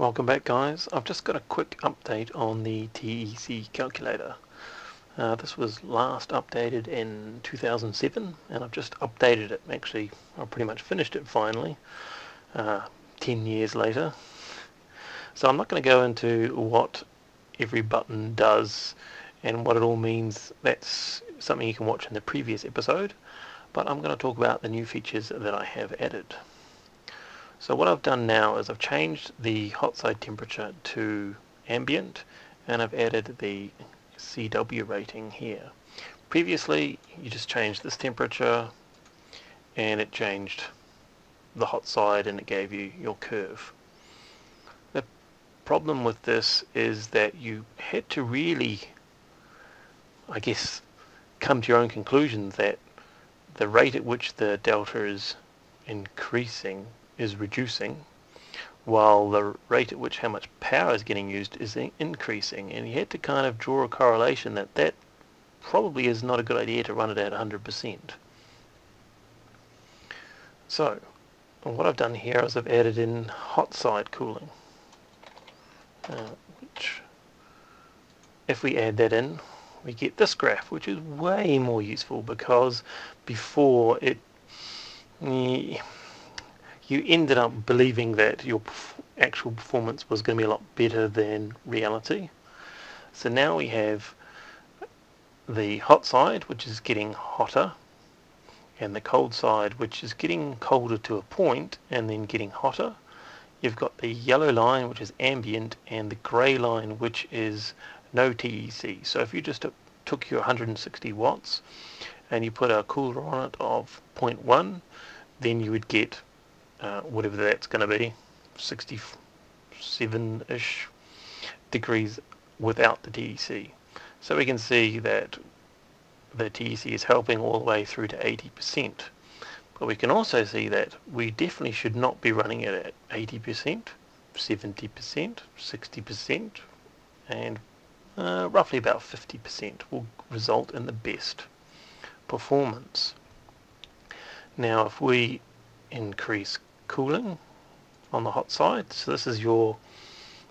Welcome back guys. I've just got a quick update on the TEC calculator. Uh, this was last updated in 2007 and I've just updated it. Actually, I pretty much finished it finally, uh, 10 years later. So I'm not going to go into what every button does and what it all means. That's something you can watch in the previous episode. But I'm going to talk about the new features that I have added. So what I've done now is I've changed the hot side temperature to ambient and I've added the CW rating here. Previously you just changed this temperature and it changed the hot side and it gave you your curve. The problem with this is that you had to really I guess come to your own conclusion that the rate at which the delta is increasing is reducing while the rate at which how much power is getting used is increasing and you had to kind of draw a correlation that that probably is not a good idea to run it at 100%. So what I've done here is I've added in hot side cooling uh, which if we add that in we get this graph which is way more useful because before it you ended up believing that your actual performance was going to be a lot better than reality. So now we have the hot side, which is getting hotter, and the cold side, which is getting colder to a point and then getting hotter. You've got the yellow line, which is ambient, and the grey line, which is no TEC. So if you just took your 160 watts and you put a cooler on it of 0.1, then you would get uh, whatever that's going to be, 67-ish degrees without the TEC. So we can see that the TEC is helping all the way through to 80%. But we can also see that we definitely should not be running it at 80%, 70%, 60%, and uh, roughly about 50% will result in the best performance. Now if we increase cooling on the hot side. So this is your,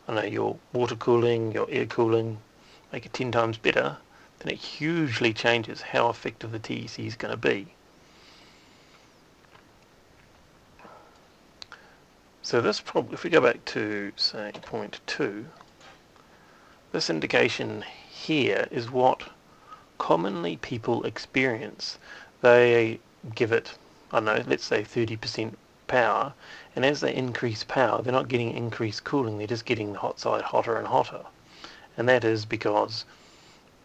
I know, your water cooling, your air cooling, make it 10 times better, then it hugely changes how effective the TEC is going to be. So this probably, if we go back to say point two, this indication here is what commonly people experience. They give it, I don't know, let's say 30% power. And as they increase power they're not getting increased cooling they're just getting the hot side hotter and hotter. And that is because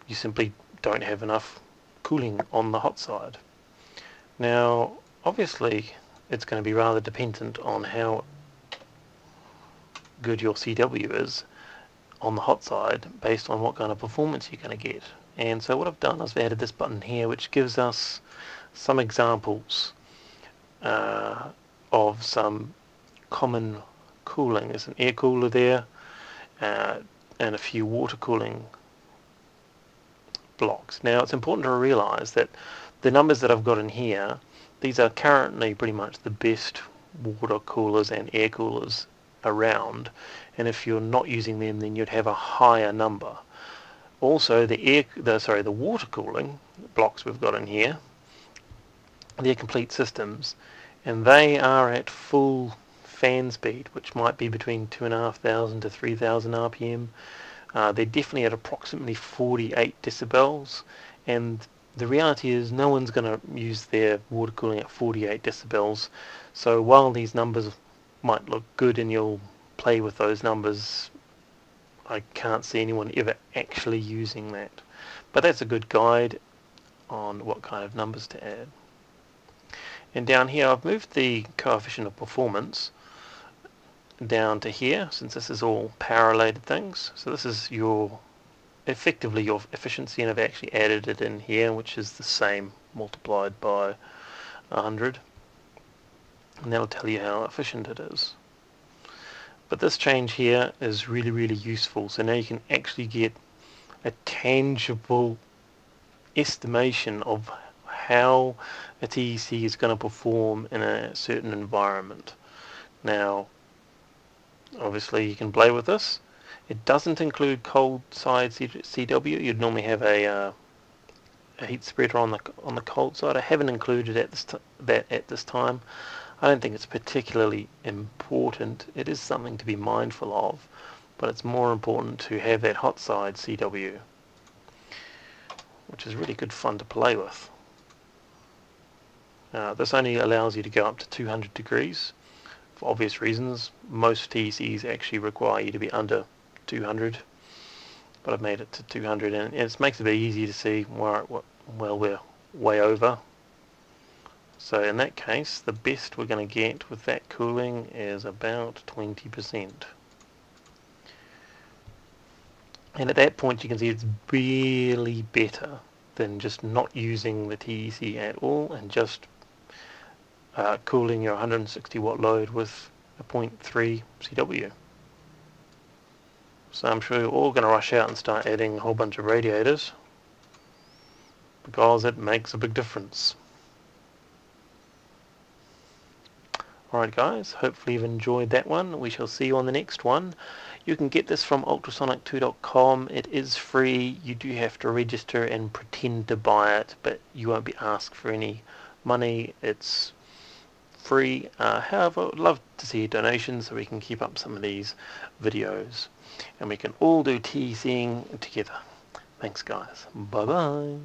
you simply don't have enough cooling on the hot side. Now obviously it's going to be rather dependent on how good your CW is on the hot side based on what kind of performance you're going to get. And so what I've done is I've added this button here which gives us some examples uh, of some common cooling. There's an air cooler there uh, and a few water cooling blocks. Now it's important to realize that the numbers that I've got in here, these are currently pretty much the best water coolers and air coolers around and if you're not using them then you'd have a higher number. Also the air, the, sorry, the water cooling blocks we've got in here, they're complete systems and they are at full fan speed, which might be between 2,500 to 3,000 RPM. Uh, they're definitely at approximately 48 decibels, and the reality is no one's going to use their water cooling at 48 decibels. So while these numbers might look good and you'll play with those numbers, I can't see anyone ever actually using that. But that's a good guide on what kind of numbers to add. And down here I've moved the coefficient of performance down to here since this is all power related things. So this is your effectively your efficiency and I've actually added it in here which is the same multiplied by 100 and that'll tell you how efficient it is. But this change here is really really useful so now you can actually get a tangible estimation of how a TEC is going to perform in a certain environment. Now, obviously you can play with this. It doesn't include cold side CW. You'd normally have a, uh, a heat spreader on the on the cold side. I haven't included at this that at this time. I don't think it's particularly important. It is something to be mindful of, but it's more important to have that hot side CW, which is really good fun to play with. Uh, this only allows you to go up to 200 degrees for obvious reasons. Most TECs actually require you to be under 200, but I've made it to 200 and it makes it a bit easy to see where, well we're way over. So in that case, the best we're going to get with that cooling is about 20%. And at that point you can see it's barely better than just not using the TEC at all and just uh, cooling your 160 watt load with a 0.3 CW. So I'm sure you're all going to rush out and start adding a whole bunch of radiators because it makes a big difference. Alright guys, hopefully you've enjoyed that one. We shall see you on the next one. You can get this from ultrasonic2.com. It is free. You do have to register and pretend to buy it, but you won't be asked for any money. It's free. Uh, however, I'd love to see donations so we can keep up some of these videos. And we can all do tea TCing together. Thanks guys. Bye bye.